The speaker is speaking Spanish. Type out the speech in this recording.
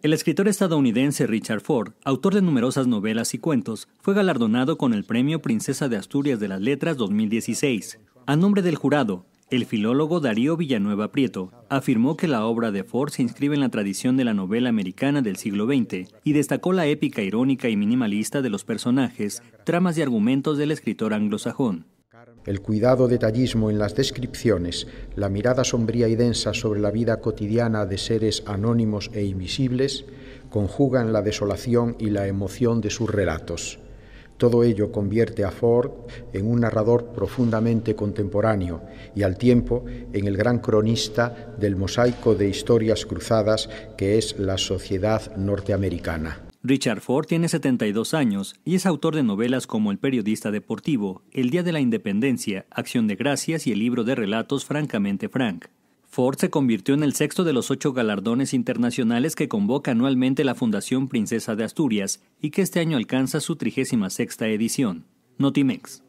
El escritor estadounidense Richard Ford, autor de numerosas novelas y cuentos, fue galardonado con el Premio Princesa de Asturias de las Letras 2016. A nombre del jurado, el filólogo Darío Villanueva Prieto afirmó que la obra de Ford se inscribe en la tradición de la novela americana del siglo XX y destacó la épica irónica y minimalista de los personajes, tramas y argumentos del escritor anglosajón. El cuidado detallismo en las descripciones, la mirada sombría y densa sobre la vida cotidiana de seres anónimos e invisibles, conjugan la desolación y la emoción de sus relatos. Todo ello convierte a Ford en un narrador profundamente contemporáneo y al tiempo en el gran cronista del mosaico de historias cruzadas que es la sociedad norteamericana. Richard Ford tiene 72 años y es autor de novelas como El periodista deportivo, El Día de la Independencia, Acción de Gracias y el libro de relatos Francamente Frank. Ford se convirtió en el sexto de los ocho galardones internacionales que convoca anualmente la Fundación Princesa de Asturias y que este año alcanza su 36 sexta edición. Notimex.